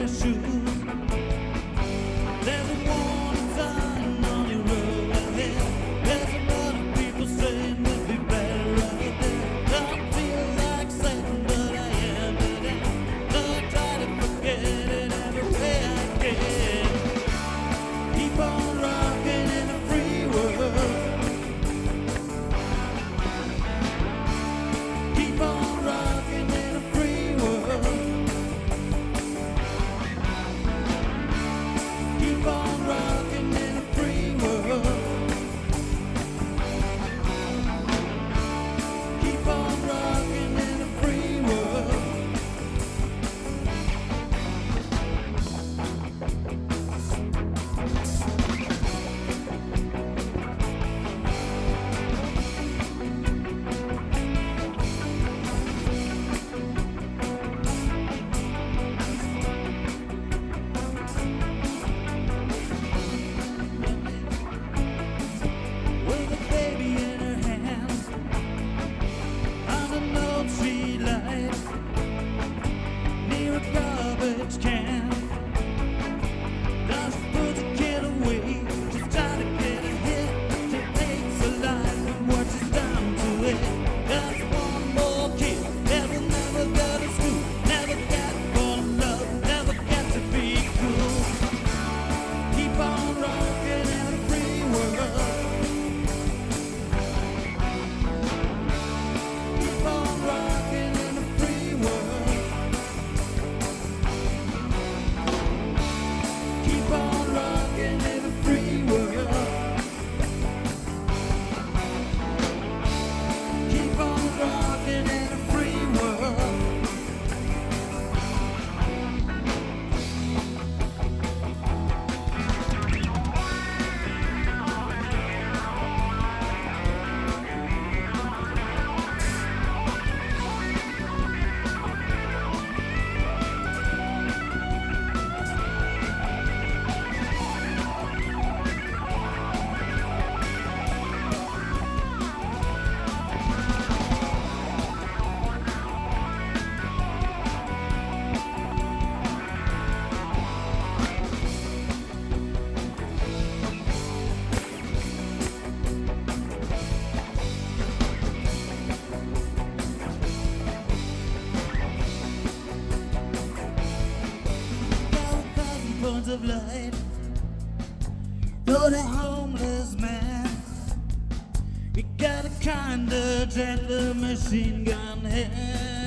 the shoes. Light. You're the homeless man. You got a kind of the machine gun head.